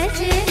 magic